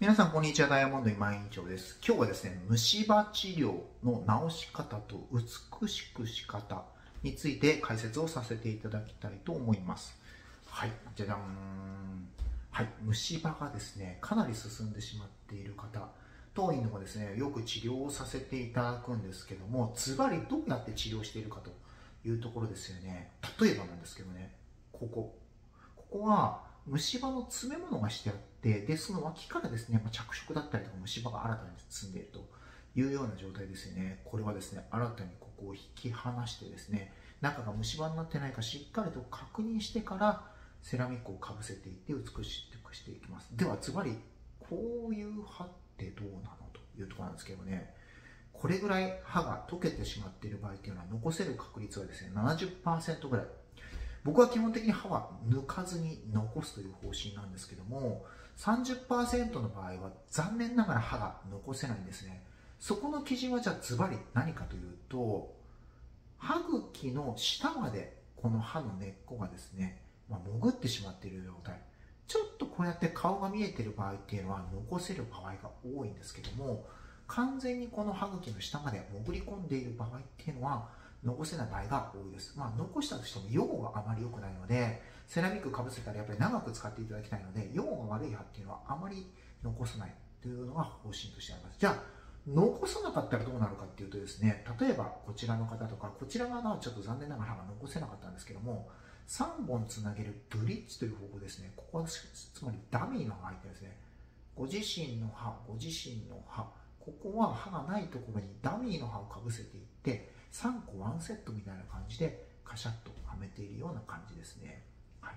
皆さんこんにちはダイヤモンド今井院長です。今日はですね虫歯治療の治し方と美しくし方について解説をさせていただきたいと思います。はいじゃじゃん。はい虫歯がですねかなり進んでしまっている方当院でもですねよく治療をさせていただくんですけどもズバリどうやって治療しているかというところですよね。例えばなんですけどねここ。ここは虫歯の詰め物がしてあってでその脇からですね、ま着色だったりとか虫歯が新たに進んでいるというような状態ですよね。これはですね新たにここを引き離してですね中が虫歯になってないかしっかりと確認してからセラミックをかぶせていって美しくしていきます。ではズバリこういう歯ってどうなのというところなんですけどね。これぐらい歯が溶けてしまっている場合っていうのは残せる確率はですね70%ぐらい。僕は基本的に歯は抜かずに残すという方針なんですけども30%の場合は残念ながら歯が残せないんですね。そこの基準はじゃあズバリ何かというと歯茎の下までこの歯の根っこがですね、まあ、潜ってしまっている状態。ちょっとこうやって顔が見えてる場合っていうのは残せる場合が多いんですけども完全にこの歯茎の下まで潜り込んでいる場合っていうのは残せない場合が多いです。まあ、残したとしても用語があまり良くないので、セラミックかぶせたらやっぱり長く使っていただきたいので、用語が悪い歯っていうのはあまり残さないというのが方針としてあります。じゃあ、残さなかったらどうなるかっていうとですね、例えばこちらの方とか、こちら側はちょっと残念ながら歯が残せなかったんですけども、3本つなげるブリッジという方法ですね。ここはつまりダミーの歯が入ってですね。ご自身の歯、ご自身の歯、ここは歯がないところにダミーの歯をかぶせていって、3個ワンセットみたいな感じでカシャッとはめているような感じですね。はい、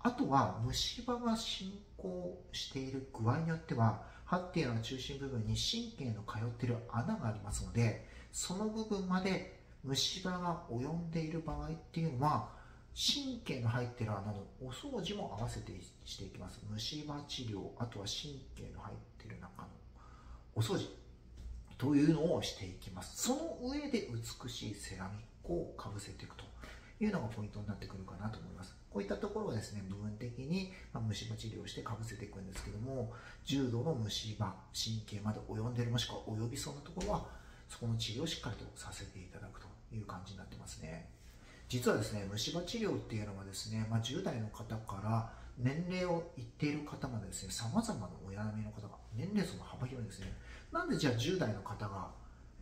あとは虫歯が進行している具合によっては歯っていうのは中心部分に神経の通っている穴がありますのでその部分まで虫歯が及んでいる場合っていうのは神経の入っている穴のお掃除も合わせてしていきます。虫歯治療あとは神経の入っている中のお掃除。というのをしていきます。その上で美しいセラミックをかぶせていくというのがポイントになってくるかなと思います。こういったところはですね、部分的に虫歯治療してかぶせていくんですけども、重度の虫歯、神経まで及んでいるもしくは及びそうなところは、そこの治療をしっかりとさせていただくという感じになってますね。実はですね、虫歯治療っていうのはですね、まあ、10代の方から年齢を言っている方までですね、様々なお悩みの方が、年齢層の幅広いですね。なんでじゃあ10代の方が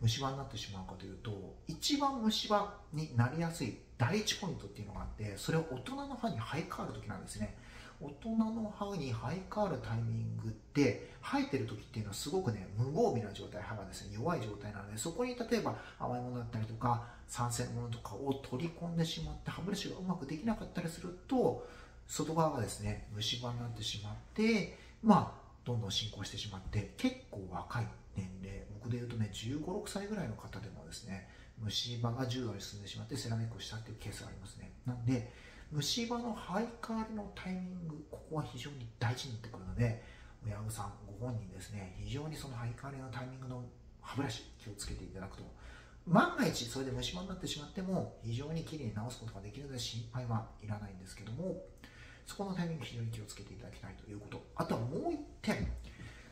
虫歯になってしまうかというと一番虫歯になりやすい第一ポイントっていうのがあってそれは大人の歯に生え変わる時なんですね大人の歯に生え変わるタイミングって生えてる時っていうのはすごくね無防備な状態歯がですね弱い状態なのでそこに例えば甘いものだったりとか酸性のものとかを取り込んでしまって歯ブラシがうまくできなかったりすると外側がですね虫歯になってしまってまあどんどん進行してしまって結構若い年齢僕で言うとね1 5 6歳ぐらいの方でもですね虫歯が重度に進んでしまってセラミックをしたっていうケースがありますね。なんで虫歯の生え変わりのタイミングここは非常に大事になってくるので親御さんご本人ですね非常にその生え変わりのタイミングの歯ブラシ気をつけていただくと。万が一それで虫歯になってしまっても非常にきれいに治すことができるので心配はいらないんですけどもそこのタイミング非常に気をつけていただきたいということ。あとはもう一点。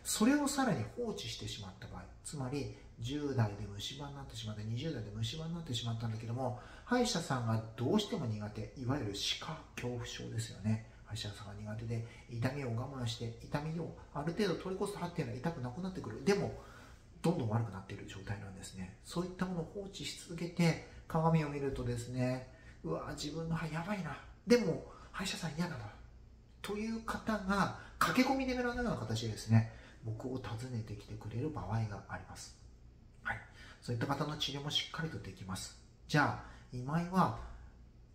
それをさらに放置してしまった場合。つまり10代で虫歯になってしまって20代で虫歯になってしまったんだけども歯医者さんがどうしても苦手。いわゆる歯科恐怖症ですよね。歯医者さんが苦手で痛みを我慢して痛みをある程度取り越す歯っていうのは痛くなくなってくる。でもどんどん悪くなっている状態なんですね。そういったものを放置し続けて鏡を見るとですねうわ自分の歯やばいな。でも歯医者さん嫌だなという方が駆け込みで目のような形でですね僕を訪ねてきてくれる場合があります。はい。そういった方の治療もしっかりとできます。じゃあ、今井は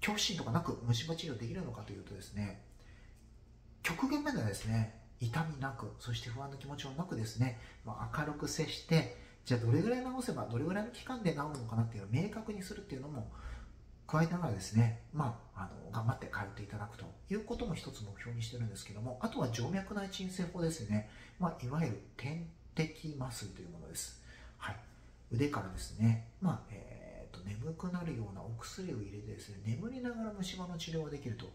恐怖心とかなく虫歯治療できるのかというとですね、極限まではですね、痛みなく、そして不安の気持ちもなくですね、ま、明るく接して、じゃあどれぐらい治せば、どれぐらいの期間で治るのかなっていうのを明確にするっていうのも加えながらですね、まあ、あの頑張って通っていただくということも一つ目標にしてるんですけども、あとは静脈内鎮静法ですね、まあ、いわゆる点滴麻酔というものです。はい、腕からですね、まあえーと、眠くなるようなお薬を入れてですね、眠りながら虫歯の治療ができると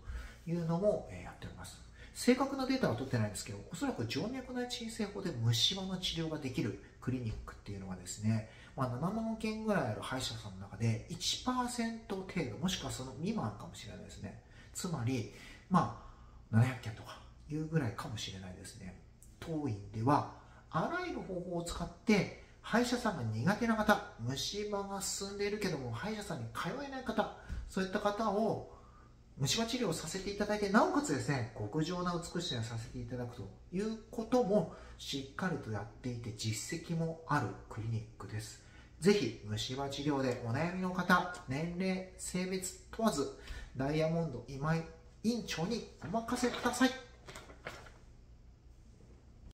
いうのも、えー、やっております。正確なデータは取ってないんですけどおそらく静脈内鎮静法で虫歯の治療ができるクリニックっていうのがですね、まあ、7万件ぐらいある歯医者さんの中で1%程度もしくはその未満かもしれないですね。つまりまあ700件とかいうぐらいかもしれないですね。当院ではあらゆる方法を使って歯医者さんが苦手な方虫歯が進んでいるけども歯医者さんに通えない方そういった方を虫歯治療をさせていただいてなおかつですね極上な美しさをさせていただくということもしっかりとやっていて実績もあるクリニックです。ぜひ虫歯治療でお悩みの方年齢性別問わずダイヤモンド今井院長にお任せください。